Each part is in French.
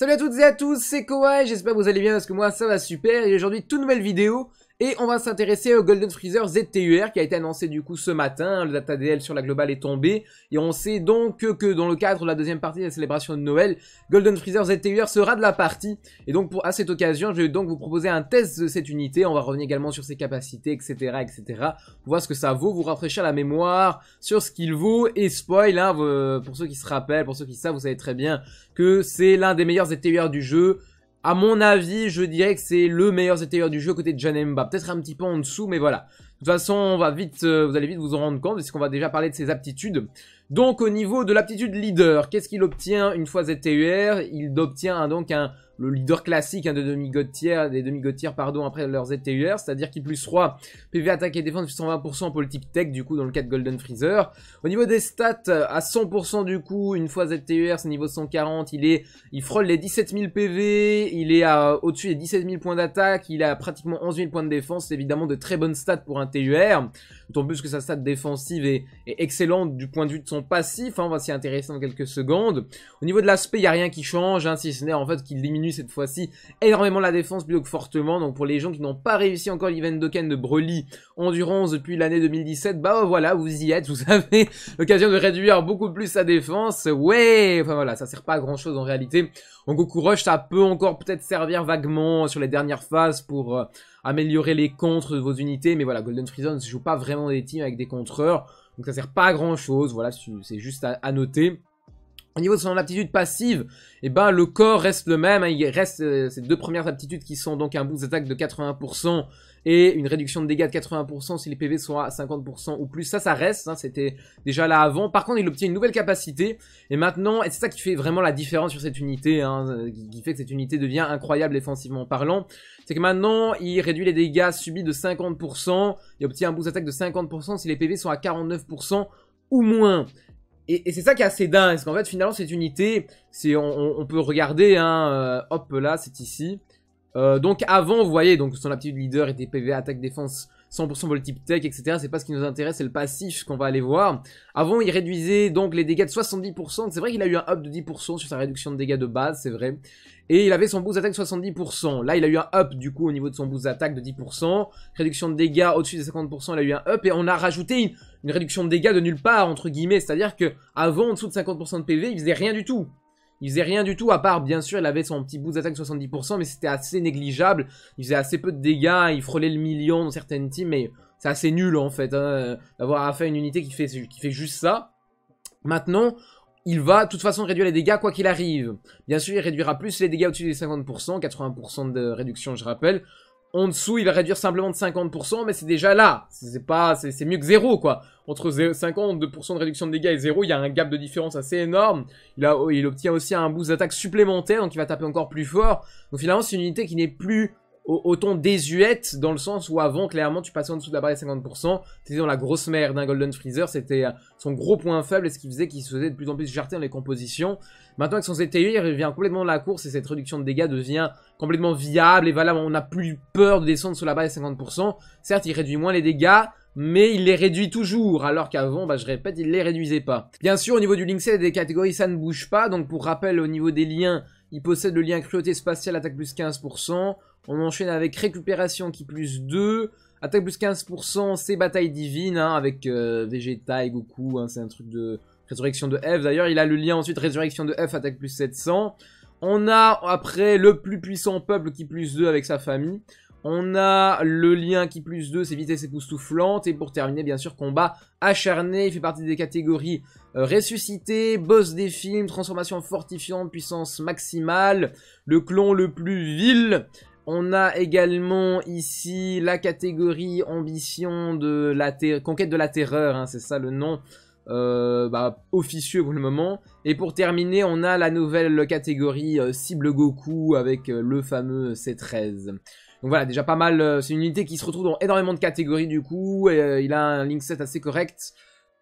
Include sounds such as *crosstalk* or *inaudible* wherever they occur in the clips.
Salut à toutes et à tous, c'est Koa, j'espère que vous allez bien parce que moi ça va super. Et aujourd'hui toute nouvelle vidéo et on va s'intéresser au Golden Freezer ZTUR qui a été annoncé du coup ce matin. Le data DL sur la globale est tombé. Et on sait donc que, dans le cadre de la deuxième partie de la célébration de Noël, Golden Freezer ZTUR sera de la partie. Et donc pour, à cette occasion, je vais donc vous proposer un test de cette unité. On va revenir également sur ses capacités, etc. etc. Pour voir ce que ça vaut, vous rafraîchir la mémoire sur ce qu'il vaut. Et spoil, hein, pour ceux qui se rappellent, pour ceux qui savent, vous savez très bien que c'est l'un des meilleurs ZTUR du jeu. À mon avis, je dirais que c'est le meilleur ZTR du jeu côté de Janemba. Peut-être un petit peu en dessous, mais voilà. De toute façon, on va vite, euh, vous allez vite vous en rendre compte, puisqu'on va déjà parler de ses aptitudes. Donc, au niveau de l'aptitude leader, qu'est-ce qu'il obtient une fois ZTUR Il obtient donc un le leader classique hein, de demi-god des demi-god pardon, après leur ZTUR, c'est-à-dire qu'il plus 3 PV attaque et défense 120% pour le type tech du coup dans le cas de Golden Freezer. Au niveau des stats, à 100% du coup, une fois ZTUR, c'est niveau 140, il est, il frôle les 17 000 PV, il est au-dessus des 17 000 points d'attaque, il a pratiquement 11 000 points de défense, c'est évidemment de très bonnes stats pour un TUR, d'autant plus que sa stat défensive est, excellente du point de vue de son passif, on va s'y intéresser dans quelques secondes. Au niveau de l'aspect, il n'y a rien qui change, hein, si ce n'est en fait qu'il diminue cette fois-ci énormément la défense plutôt que fortement. Donc pour les gens qui n'ont pas réussi encore l'event Doken de Broly Endurance depuis l'année 2017, bah voilà, vous y êtes, vous avez *laughs* l'occasion de réduire beaucoup plus sa défense. Ouais, enfin voilà, ça sert pas à grand chose en réalité. En Goku Rush, ça peut encore peut-être servir vaguement sur les dernières phases pour euh, améliorer les contres de vos unités. Mais voilà, Golden Freezer ne se joue pas vraiment des teams avec des contreurs. Donc ça sert pas à grand chose, voilà, c'est juste à noter. Au niveau de son aptitude passive, eh ben, le corps reste le même. Hein. il reste euh, ces deux premières aptitudes qui sont donc un boost d'attaque de 80% et une réduction de dégâts de 80% si les PV sont à 50% ou plus. Ça, ça reste. Hein. C'était déjà là avant. Par contre, il obtient une nouvelle capacité. Et maintenant, et c'est ça qui fait vraiment la différence sur cette unité, hein, qui fait que cette unité devient incroyable défensivement parlant. C'est que maintenant, il réduit les dégâts subis de 50%. Il obtient un boost d'attaque de 50% si les PV sont à 49% ou moins. Et, c'est ça qui est assez dingue, parce qu'en fait, finalement, cette unité, on, peut regarder, hein, euh, hop, là, c'est ici. Euh, donc avant, vous voyez, donc son aptitude leader était PV, attaque, défense, 100% pour le type tech, etc. C'est pas ce qui nous intéresse, c'est le passif qu'on va aller voir. Avant, il réduisait donc les dégâts de 70%. C'est vrai qu'il a eu un up de 10% sur sa réduction de dégâts de base, c'est vrai. Et il avait son boost d'attaque 70%. Là, il a eu un up du coup au niveau de son boost d'attaque de 10%. Réduction de dégâts au-dessus des 50%, il a eu un up. Et on a rajouté une, réduction de dégâts de nulle part, entre guillemets. C'est-à-dire que avant, en dessous de 50% de PV, il faisait rien du tout. Il faisait rien du tout, à part, bien sûr, il avait son petit boost d'attaque 70%, mais c'était assez négligeable. Il faisait assez peu de dégâts, il frôlait le million dans certaines teams, mais c'est assez nul, en fait, hein, d'avoir à faire une unité qui fait, qui fait juste ça. Maintenant, il va de toute façon réduire les dégâts quoi qu'il arrive. Bien sûr, il réduira plus les dégâts au-dessus des 50%, 80% de réduction, je rappelle. En dessous, il va réduire simplement de 50%, mais c'est déjà là. C'est pas, c'est mieux que zéro, quoi. Entre 52% de réduction de dégâts et 0, il y a un gap de différence assez énorme. Il obtient aussi un boost d'attaque supplémentaire, donc il va taper encore plus fort. Donc finalement, c'est une unité qui n'est plus autant désuète dans le sens où avant clairement tu passais en dessous de la barre des 50%, c'était dans la grosse merde d'un Golden Freezer, c'était euh, son gros point faible et ce qui faisait qu'il se faisait de plus en plus jarter dans les compositions. Maintenant avec son ZTU il revient complètement de la course et cette réduction de dégâts devient complètement viable et voilà on n'a plus peur de descendre sous la barre des 50%. Certes il réduit moins les dégâts, mais il les réduit toujours, alors qu'avant, bah, je répète, il les réduisait pas. Bien sûr, au niveau du link des catégories, ça ne bouge pas, donc pour rappel, au niveau des liens, il possède le lien cruauté spatiale, attaque plus 15%, on enchaîne avec récupération qui plus 2. Attaque plus 15%, c'est bataille divine, hein, avec euh, Vegeta et Goku, hein, c'est un truc de résurrection de F. D'ailleurs, il a le lien ensuite résurrection de F, attaque plus 700. On a après le plus puissant peuple qui plus 2 avec sa famille. On a le lien qui plus 2, c'est vitesse époustouflante. Et pour terminer, bien sûr, combat acharné. Il fait partie des catégories euh, ressuscité, boss des films, transformation fortifiante, puissance maximale, le clon le plus vil, on a également ici la catégorie ambition de la conquête de la terreur, hein, c'est ça le nom euh, bah, officieux pour le moment. Et pour terminer, on a la nouvelle catégorie euh, cible Goku avec le fameux C13. Donc voilà, déjà pas mal, c'est une unité qui se retrouve dans énormément de catégories du coup, et il a un link set assez correct.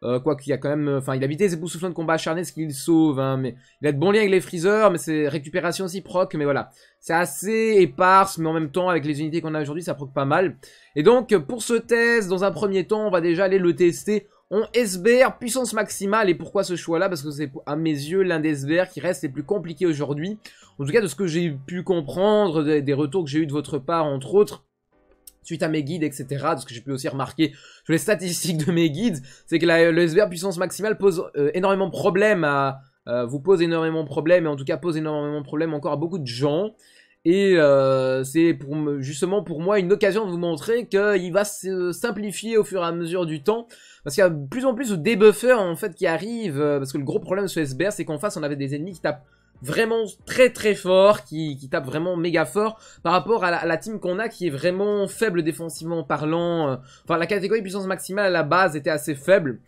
Euh, quoi qu'il y a quand même... Enfin, il a évité ses soufflants de combat acharné, ce qu'il sauve, hein, mais... Il a de bons liens avec les freezers, mais c'est récupération aussi proc, mais voilà. C'est assez éparse, mais en même temps, avec les unités qu'on a aujourd'hui, ça proc pas mal. Et donc, pour ce test, dans un premier temps, on va déjà aller le tester ont SBR puissance maximale. Et pourquoi ce choix-là? Parce que c'est à mes yeux l'un des SBR qui reste les plus compliqués aujourd'hui. En tout cas, de ce que j'ai pu comprendre, des, retours que j'ai eu de votre part, entre autres, suite à mes guides, etc. De ce que j'ai pu aussi remarquer sur les statistiques de mes guides, c'est que le SBR puissance maximale pose euh, énormément de problèmes. Euh, vous pose énormément de problèmes, et en tout cas pose énormément de problèmes encore à beaucoup de gens. Et euh, c'est justement pour moi une occasion de vous montrer qu'il va se simplifier au fur et à mesure du temps. Parce qu'il y a de plus en plus de debuffers en fait qui arrivent. Euh, parce que le gros problème de ce SBR c'est qu'en face on avait des ennemis qui tapent vraiment très très fort, qui, qui tapent vraiment méga fort par rapport à la, team qu'on a qui est vraiment faible défensivement parlant. Euh, enfin la catégorie puissance maximale à la base était assez faible.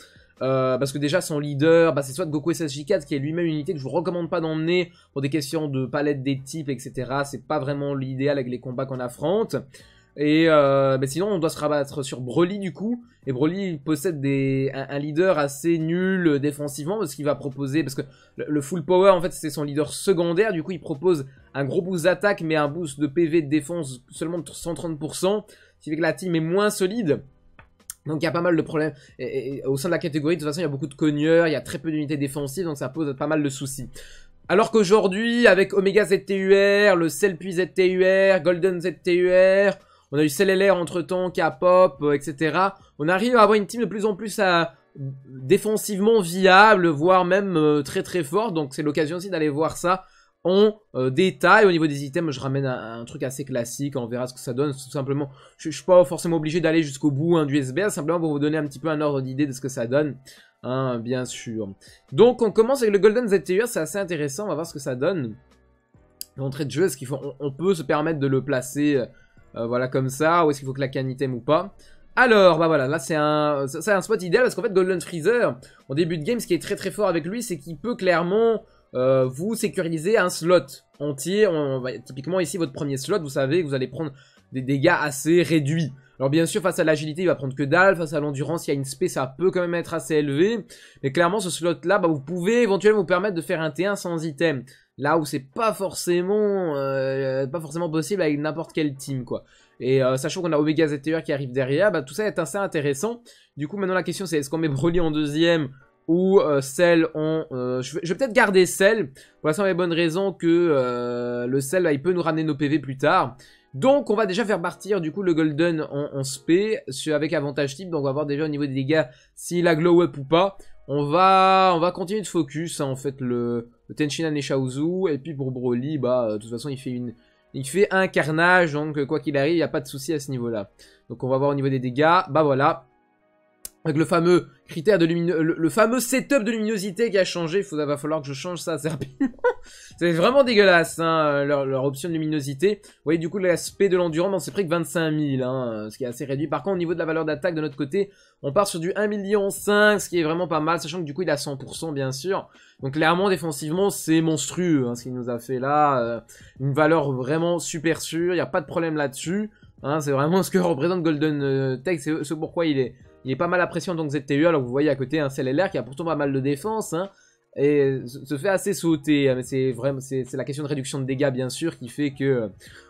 Euh, parce que déjà son leader, bah, c'est soit Goku SSJ4 qui est lui-même une unité que je vous recommande pas d'emmener pour des questions de palette des types, etc. C'est pas vraiment l'idéal avec les combats qu'on affronte. Et euh, bah, sinon on doit se rabattre sur Broly du coup. Et Broly possède des, un, leader assez nul défensivement parce qu'il va proposer, parce que le, full power en fait c'est son leader secondaire, du coup il propose un gros boost d'attaque mais un boost de PV de défense seulement de 130%, ce qui fait que la team est moins solide. Donc il y a pas mal de problèmes. Et, au sein de la catégorie, de toute façon, il y a beaucoup de cogneurs, il y a très peu d'unités défensives, donc ça pose pas mal de soucis. Alors qu'aujourd'hui, avec Omega ZTUR, le Cell Puis ZTUR, Golden ZTUR, on a eu CellLR entre-temps, K-Pop, euh, etc. On arrive à avoir une team de plus en plus défensivement viable, voire même euh, très très forte. Donc c'est l'occasion aussi d'aller voir ça en euh, détail. Au niveau des items, je ramène un, truc assez classique, on verra ce que ça donne. Je, suis pas forcément obligé d'aller jusqu'au bout hein, du SBR, simplement pour vous donner un petit peu un ordre d'idée de ce que ça donne. Hein, bien sûr. Donc on commence avec le Golden ZTUR, c'est assez intéressant, on va voir ce que ça donne. L'entrée de jeu, est-ce faut, on, peut se permettre de le placer, euh, voilà comme ça, ou est-ce qu'il faut claquer un item ou pas alors, bah voilà, là c'est un, c'est un spot idéal parce qu'en fait Golden Freezer, en début de game, ce qui est très très fort avec lui, c'est qu'il peut clairement euh, vous sécurisez un slot entier. On, typiquement ici, votre premier slot, vous savez que vous allez prendre des dégâts assez réduits. Alors bien sûr, face à l'agilité, il va prendre que dalle. Face à l'endurance, il y a une spé, ça peut quand même être assez élevé. Mais clairement, ce slot-là, bah, vous pouvez éventuellement vous permettre de faire un T1 sans item. Là où c'est pas forcément euh, pas forcément possible avec n'importe quel team, quoi. Et euh, sachant qu'on a Omega ZTR qui arrive derrière, bah, tout ça est assez intéressant. Du coup, maintenant la question c'est est-ce qu'on met Broly en deuxième ou euh, celle en... Je vais, peut-être garder celle, pour la simple et bonne raison que le sel, il peut nous ramener nos PV plus tard. Donc on va déjà faire partir du coup le golden en, en spé avec avantage type, donc on va voir déjà au niveau des dégâts s'il a glow up ou pas. On va, on va continuer de focus hein, en fait le Tenshinhan et Shaozu, et puis pour Broly, bah de toute façon il fait une... Il fait un carnage, donc quoi qu'il arrive, il n'y a pas de souci à ce niveau-là. Donc on va voir au niveau des dégâts, bah voilà, avec le fameux critère de luminosité, le, fameux setup de luminosité qui a changé, il va falloir que je change ça assez rapidement. *laughs* c'est vraiment dégueulasse, hein, leur, option de luminosité. Vous voyez, du coup, l'aspect de l'endurance, on s'est pris que 25 000, hein, ce qui est assez réduit. Par contre, au niveau de la valeur d'attaque de notre côté, on part sur du 1 million 5, ce qui est vraiment pas mal, sachant que du coup, il a 100%, bien sûr. Donc, clairement, défensivement, c'est monstrueux, hein, ce qu'il nous a fait là. Euh, une valeur vraiment super sûre, il n'y a pas de problème là-dessus. Hein, c'est vraiment *laughs* ce que représente Golden euh, Tech, c'est ce pourquoi il est il est pas mal apprécié en tant que ZTU, alors vous voyez à côté un CLLR qui a pourtant pas mal de défense, hein, et se fait assez sauter. Hein, mais c'est vraiment, c'est la question de réduction de dégâts bien sûr qui fait que euh,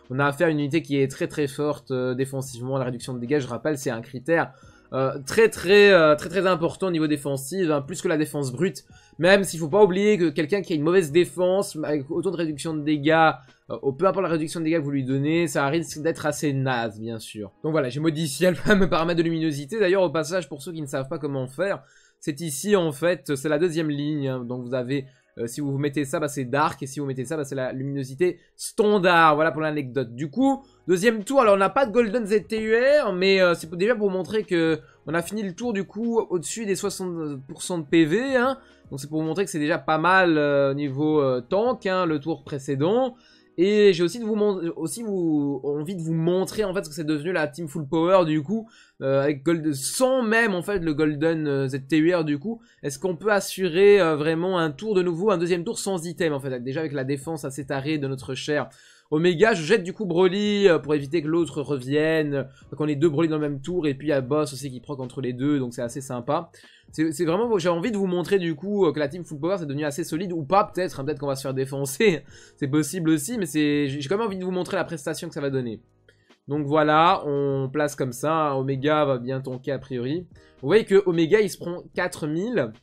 on a affaire à une unité qui est très très forte euh, défensivement. La réduction de dégâts, je rappelle, c'est un critère euh, très très très très important au niveau défensif, hein, plus que la défense brute. Même s'il faut pas oublier que quelqu'un qui a une mauvaise défense, avec autant de réduction de dégâts, euh, peu importe la réduction de dégâts que vous lui donnez, ça risque d'être assez naze, bien sûr. Donc voilà, j'ai modifié le fameux paramètre de luminosité. D'ailleurs, au passage, pour ceux qui ne savent pas comment faire, c'est ici, en fait, c'est la deuxième ligne. Hein. donc vous avez, euh, si vous mettez ça, bah, c'est dark. Et si vous mettez ça, bah, c'est la luminosité standard. Voilà pour l'anecdote. Du coup, deuxième tour. Alors, on n'a pas de Golden ZTUR, mais euh, c'est déjà pour montrer que on a fini le tour, du coup, au-dessus des 60% de PV. Hein. Donc, c'est pour montrer que c'est déjà pas mal au niveau tank, hein, le tour précédent. Et j'ai aussi, envie de vous montrer en fait ce que c'est devenu la team full power du coup, euh, avec Gold, sans même en fait le golden euh, ZTUR du coup. Est-ce qu'on peut assurer euh, vraiment un tour de nouveau, un deuxième tour sans item en fait, déjà avec la défense assez tarée de notre cher Omega, je jette du coup Broly pour éviter que l'autre revienne, qu'on ait deux Broly dans le même tour, et puis il y a Boss aussi qui proc entre les deux, donc c'est assez sympa. C'est vraiment, j'ai envie de vous montrer du coup euh, que la team Full Power c'est devenu assez solide, ou pas peut-être, hein, peut-être qu'on va se faire défoncer, *laughs* c'est possible aussi, mais j'ai quand même envie de vous montrer la prestation que ça va donner. Donc voilà, on place comme ça. Omega va bien tonker a priori. Vous voyez que Omega, il se prend 4000.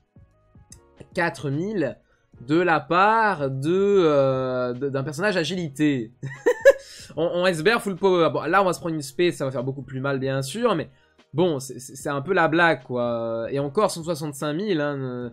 4000 de la part de d'un personnage agilité. *laughs* on, on SBR full power. Là, on va se prendre une space, ça va faire beaucoup plus mal, bien sûr, mais bon, c'est un peu la blague, quoi. Et encore, 165 000, hein,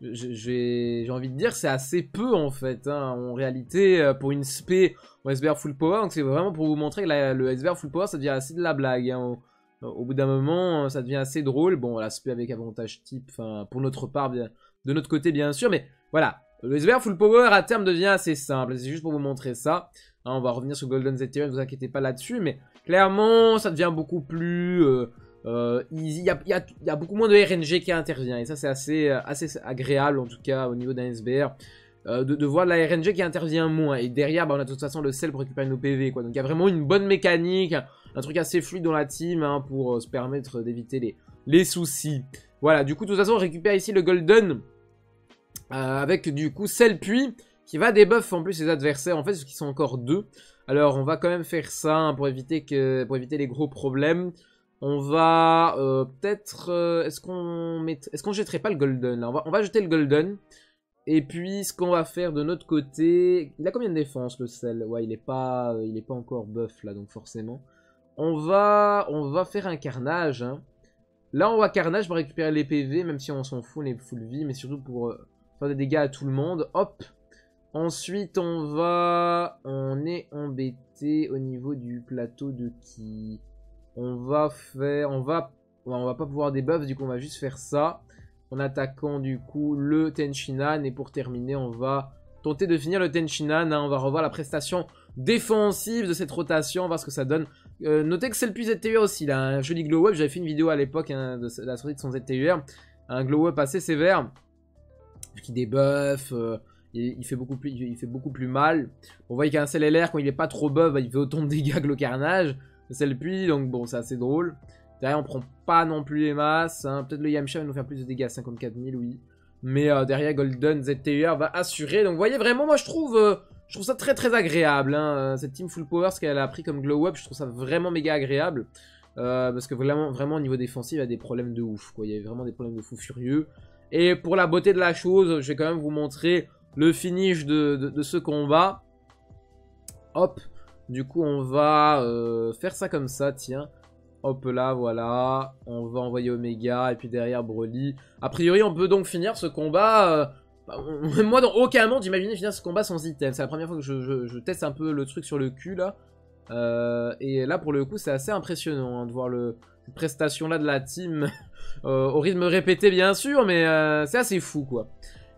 j'ai envie de dire, c'est assez peu, en fait. Hein, en réalité, euh, pour une spé en SBR full power, donc c'est vraiment pour vous montrer que le SBR full power, ça devient assez de la blague. Hein. Au, bout d'un moment, ça devient assez drôle. Bon, la spé avec avantage type, pour notre part, bien, de notre côté, bien sûr, mais voilà. Le SBR full power, à terme, devient assez simple. C'est juste pour vous montrer ça. Hein, on va revenir sur Golden ZTE, ne vous inquiétez pas là-dessus, mais clairement, ça devient beaucoup plus euh, euh. Il y a, beaucoup moins de RNG qui intervient, et ça, c'est assez, euh, assez agréable, en tout cas, au niveau d'un SBR. de, voir la RNG qui intervient moins. Et derrière, bah, on a de toute façon le sel pour récupérer nos PV. Donc il y a vraiment une bonne mécanique, un truc assez fluide dans la team hein, pour se permettre d'éviter les soucis. Voilà, du coup, de toute façon, on récupère ici le Golden avec du coup sel puis qui va debuff en plus ses adversaires, en fait, parce qu'ils sont encore deux. Alors, on va quand même faire ça hein, pour, éviter que, pour éviter les gros problèmes. On va euh, peut-être... Euh, est-ce qu'on met... est qu'on jetterait pas le Golden on va, on va jeter le Golden. Et puis, ce qu'on va faire de notre côté... Il a combien de défense, le sel Ouais, il est pas, il est pas encore buff, là, donc forcément. On va, on va faire un carnage. Hein. Là, on va carnage pour récupérer les PV, même si on s'en fout, les full vie, mais surtout pour euh, faire des dégâts à tout le monde. Hop Ensuite, on va... On est embêté au niveau du plateau de qui? On va faire... On va... On va pas pouvoir débuff, du coup, on va juste faire ça. En attaquant, du coup, le Tenshinhan. Et pour terminer, on va tenter de finir le Tenshinhan. Hein. On va revoir la prestation défensive de cette rotation, voir ce que ça donne. Euh, notez que c'est le plus ZTUR aussi, là, un joli glow up. J'avais fait une vidéo à l'époque hein, de, la sortie de son ZTUR. Un glow up assez sévère. Qui débuff... Euh, il, fait beaucoup plus, mal. On voit qu'un LR, quand il est pas trop buff, bah, il fait autant de dégâts que le carnage. C'est le puits, donc bon, c'est assez drôle. Derrière, on prend pas non plus les masses. Hein. Peut-être le Yamcha va nous faire plus de dégâts, 54 000, oui. Mais euh, derrière, Golden ZTUR va assurer. Donc, vous voyez, vraiment, moi, je trouve, euh, ça très, très agréable. Hein. Cette team full power, ce qu'elle a pris comme glow up, je trouve ça vraiment méga agréable. parce que vraiment, vraiment, au niveau défensif, il y a des problèmes de ouf. Quoi. Il y a vraiment des problèmes de fou furieux. Et pour la beauté de la chose, je vais quand même vous montrer le finish de, ce combat. Hop. Du coup, on va euh, faire ça comme ça, tiens. Hop là, voilà. On va envoyer Omega et puis derrière Broly. A priori, on peut donc finir ce combat... Euh, bah, *laughs* moi, dans aucun monde, j'imaginais finir ce combat sans item. C'est la première fois que je, teste un peu le truc sur le cul, là. Euh, et là, pour le coup, c'est assez impressionnant hein, de voir le, prestation-là de la team. *laughs* au rythme répété, bien sûr, mais c'est assez fou, quoi.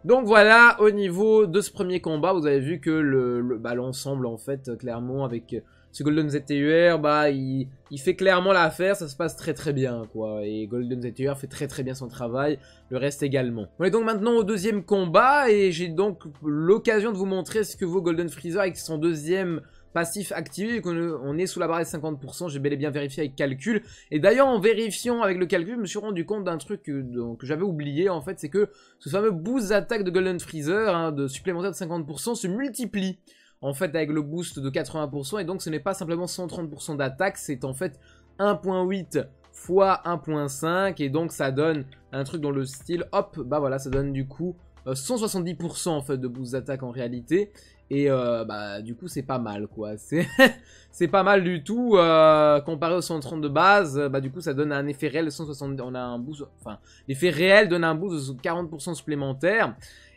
Donc voilà, au niveau de ce premier combat, vous avez vu que le, bah, l'ensemble, en fait, clairement, avec ce Golden ZTUR, bah, il, fait clairement l'affaire, ça se passe très très bien, quoi. Et Golden ZTUR fait très très bien son travail, le reste également. On est donc maintenant au deuxième combat, et j'ai donc l'occasion de vous montrer ce que vaut Golden Freezer avec son deuxième passif activé, qu'on est sous la barre des 50%, j'ai bel et bien vérifié avec calcul. Et d'ailleurs, en vérifiant avec le calcul, je me suis rendu compte d'un truc que, j'avais oublié, en fait, c'est que ce fameux boost d'attaque de Golden Freezer, hein, de supplémentaire de 50%, se multiplie en fait avec le boost de 80% et donc ce n'est pas simplement 130% d'attaque, c'est en fait 1.8 fois 1.5 et donc ça donne un truc dans le style, hop, bah voilà, ça donne du coup 170% euh, en fait de boost d'attaque en réalité et euh, bah du coup c'est pas mal quoi. *laughs* C'est pas mal du tout euh, comparé au 130 de base. Bah du coup ça donne un effet réel de 170. On un boost. Enfin l'effet réel donne un boost de 40% supplémentaire.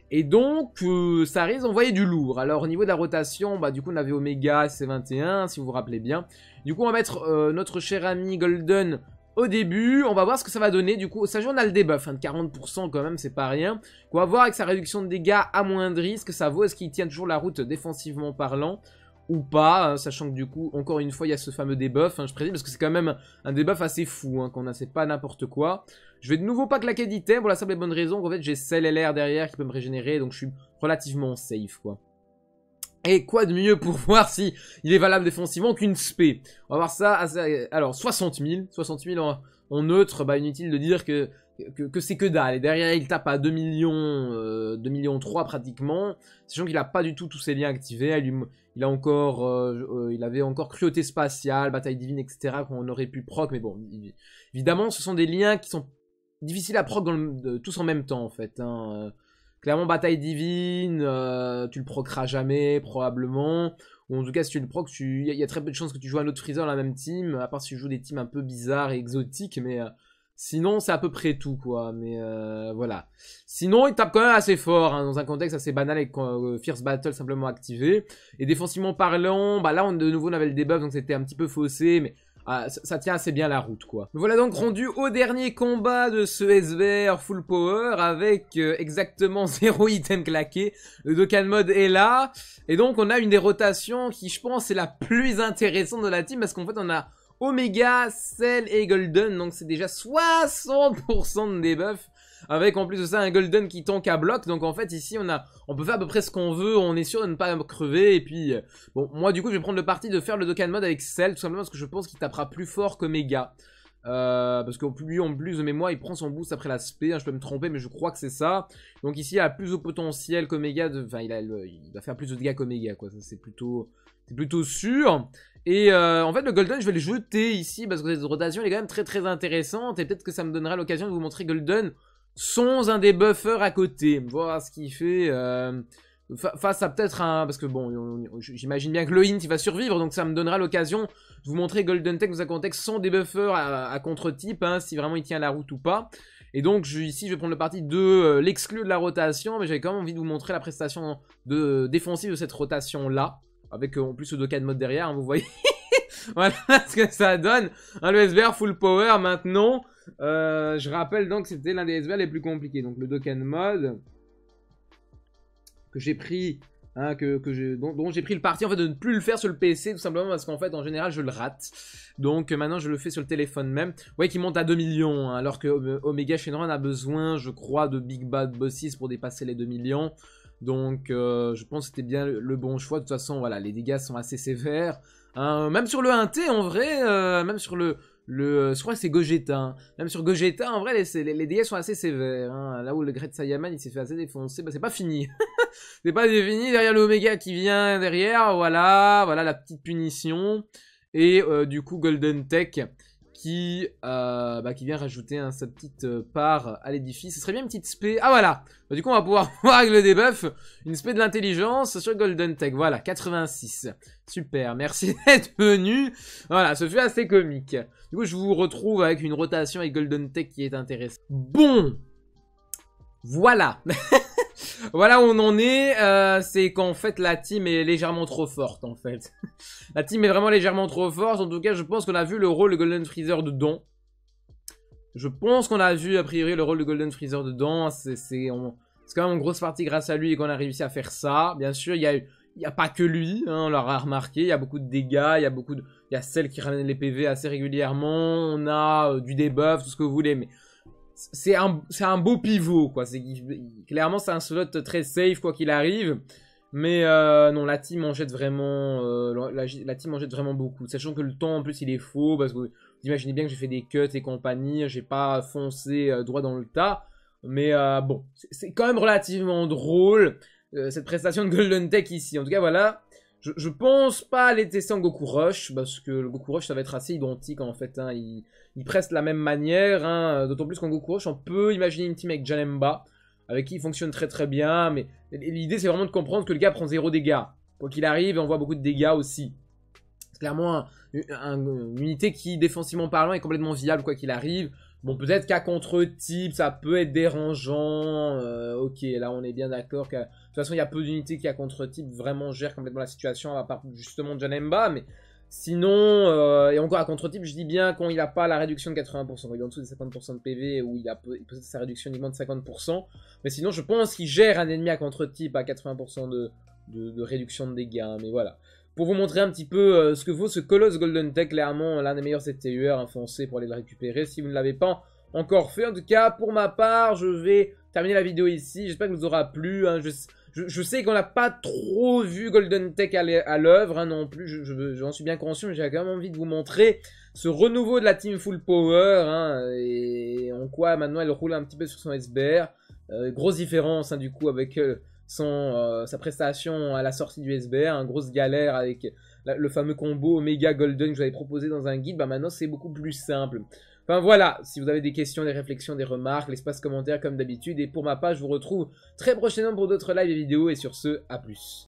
Et donc euh, ça risque d'envoyer du lourd. Alors au niveau de la rotation, bah du coup on avait Omega C21 si vous vous rappelez bien. Du coup on va mettre notre cher ami Golden au début. On va voir ce que ça va donner. Du coup, sachant on a le debuff hein, de 40% quand même, c'est pas rien. On va voir avec sa réduction de dégâts amoindrie ce que ça vaut. Est-ce qu'il tient toujours la route défensivement parlant ou pas, hein, sachant que du coup, encore une fois, il y a ce fameux debuff, hein, je précise, parce que c'est quand même un debuff assez fou, qu'on a, c'est pas n'importe quoi. Je vais de nouveau pas claquer d'item, pour la simple et bonne raison qu'en fait, j'ai Cell LR derrière qui peut me régénérer, donc je suis relativement safe, quoi. Et quoi de mieux pour *laughs* voir si il est valable défensivement qu'une spé? On va voir ça. Alors, 60 000. 60 000 en, neutre. Bah, inutile de dire que que, c'est que dalle. Et derrière, il tape à 2 millions, 2 millions 3 pratiquement. Sachant qu'il a pas du tout tous ses liens activés. Il, a encore, il avait encore cruauté spatiale, bataille divine, etc. qu'on aurait pu proc. Mais bon, évidemment, ce sont des liens qui sont difficiles à proc tous en même temps, en fait. Hein. Clairement, bataille divine, tu le proceras jamais, probablement. Ou en tout cas, si tu le proc, il y, a très peu de chances que tu joues un autre Freezer dans la même team, à part si tu joues des teams un peu bizarres et exotiques, mais euh, sinon, c'est à peu près tout, quoi. Mais euh, voilà. Sinon, il tape quand même assez fort, hein, dans un contexte assez banal avec euh, Fierce Battle simplement activé. Et défensivement parlant, bah là, on, de nouveau, on avait le debuff, donc c'était un petit peu faussé, mais ah, ça, tient assez bien la route, quoi. voilà donc rendu au dernier combat de ce SVR Full Power avec euh, exactement *laughs* zéro item claqué. Le Dokkan Mode est là. Et donc, on a une des rotations qui, je pense, est la plus intéressante de la team parce qu'en fait, on a Omega, Cell et Golden. Donc, c'est déjà 60% de debuff. Avec en plus de ça un golden qui tank à bloc. Donc en fait ici on a, on peut faire à peu près ce qu'on veut. On est sûr de ne pas crever. Et puis euh, bon moi du coup je vais prendre le parti de faire le Dokkan mode avec Cell. Tout simplement parce que je pense qu'il tapera plus fort que Mega. Euh, parce que lui en plus de mémoire il prend son boost après l'aspect, hein, je peux me tromper mais je crois que c'est ça. Donc ici il a plus de potentiel qu'Omega, enfin il va faire plus de dégâts qu'Omega quoi, c'est plutôt, plutôt sûr. Et euh, en fait le Golden je vais le jeter ici parce que cette rotation elle est quand même très très intéressante et peut-être que ça me donnera l'occasion de vous montrer Golden sans un des buffers à côté. Voir ce qu'il fait euh, face à peut-être un... Parce que bon, j'imagine bien que le il va survivre, donc ça me donnera l'occasion de vous montrer Golden Tech dans un contexte sans des à, contre-type, hein, si vraiment il tient la route ou pas. Et donc ici je vais prendre le parti de euh, l'exclure de la rotation, mais j'avais quand même envie de vous montrer la prestation de, défensive de cette rotation là. Avec euh, en plus le de mode derrière, hein, vous voyez *laughs* voilà ce que ça donne. Un le full power maintenant. Euh, je rappelle donc que c'était l'un des SBR les plus compliqués. Donc le Dokkan Mode que j'ai pris, hein, que, dont, j'ai pris le parti en fait de ne plus le faire sur le PC tout simplement parce qu'en fait en général je le rate. Donc maintenant je le fais sur le téléphone même. Ouais, qui monte à 2 millions, hein, alors que Omega Shenron a besoin, je crois, de Big Bad Bosses pour dépasser les 2 millions. Donc euh, je pense que c'était bien le, bon choix. De toute façon, voilà, les dégâts sont assez sévères. Hein, même sur le 1T en vrai, euh, même sur le, le, euh, je crois que c'est Gogeta. Hein. Même sur Gogeta, en vrai, les, les, dégâts sont assez sévères. Hein. Là où le Great Saiyaman, il s'est fait assez défoncer, bah, c'est pas fini. *laughs* c'est pas fini. Derrière le Omega qui vient derrière, voilà, voilà la petite punition. Et euh, du coup, Golden Tech qui, euh, bah, qui vient rajouter sa petite euh, part à l'édifice. Ce serait bien une petite spé. Ah voilà bah, Du coup, on va pouvoir *laughs* voir avec le debuff une spé de l'intelligence sur Golden Tech. Voilà, 86. Super, merci *laughs* d'être venu. Voilà, ce fut assez comique. Du coup, je vous retrouve avec une rotation avec Golden Tech qui est intéressante. Bon Voilà *laughs* Voilà où on en est, euh, c'est qu'en fait la team est légèrement trop forte en fait. *laughs* la team est vraiment légèrement trop forte, en tout cas je pense qu'on a vu le rôle de Golden Freezer dedans. Je pense qu'on a vu a priori le rôle de Golden Freezer dedans, c'est quand même en grosse partie grâce à lui qu'on a réussi à faire ça. Bien sûr, il y a, y a pas que lui, hein, on l'aura remarqué, il y a beaucoup de dégâts, il y a beaucoup de... Il y a celle qui ramène les PV assez régulièrement, on a euh, du debuff, tout ce que vous voulez, mais c'est un, un beau pivot, quoi. Clairement, c'est un slot très safe, quoi qu'il arrive. Mais euh, non, la team en jette vraiment, euh, la, team en jette vraiment beaucoup. Sachant que le temps, en plus, il est faux, parce que vous imaginez bien que j'ai fait des cuts et compagnie, j'ai pas foncé euh, droit dans le tas. Mais bon, c'est quand même relativement drôle, cette prestation de Golden Tech ici. En tout cas, voilà. Je, pense pas les tester en Goku Rush, parce que le Goku Rush, ça va être assez identique, en fait. Hein. Il, presse de la même manière, hein, d'autant plus qu'en Goku Rush, on peut imaginer une team avec Janemba, avec qui il fonctionne très très bien, mais l'idée c'est vraiment de comprendre que le gars prend zéro dégâts. Quoi qu'il arrive, on voit beaucoup de dégâts aussi. C'est clairement une unité qui, défensivement parlant, est complètement viable quoi qu'il arrive. Bon, peut-être qu'à contre-type, ça peut être dérangeant. Euh, ok, là on est bien d'accord. De toute façon, il y a peu d'unités qui à contre-type vraiment gèrent complètement la situation, à part justement Janemba, mais Sinon, euh, et encore à contre-type, je dis bien quand il n'a pas la réduction de 80%, quand il est en dessous des 50% de PV, ou il a sa réduction uniquement de 50%. Mais sinon, je pense qu'il gère un ennemi à contre-type à 80% de, de, réduction de dégâts. Hein, mais voilà. Pour vous montrer un petit peu euh, ce que vaut ce Colosse Golden Tech, clairement l'un des meilleurs CTUR, foncez pour aller le récupérer si vous ne l'avez pas encore fait. En tout cas, pour ma part, je vais terminer la vidéo ici. J'espère que vous aura plu. Hein. Sais qu'on n'a pas trop vu Golden Tech à l'œuvre hein, non plus, j'en suis bien conscient, mais j'ai quand même envie de vous montrer ce renouveau de la team Full Power, hein, et en quoi maintenant elle roule un petit peu sur son SBR. Euh, grosse différence hein, du coup avec euh, euh, sa prestation à la sortie du SBR, grosse galère avec le fameux combo Omega Golden que j'avais proposé dans un guide, bah maintenant c'est beaucoup plus simple. Enfin voilà, si vous avez des questions, des réflexions, des remarques, l'espace commentaire comme d'habitude. Et pour ma part, je vous retrouve très prochainement pour d'autres lives et vidéos. Et sur ce, à plus.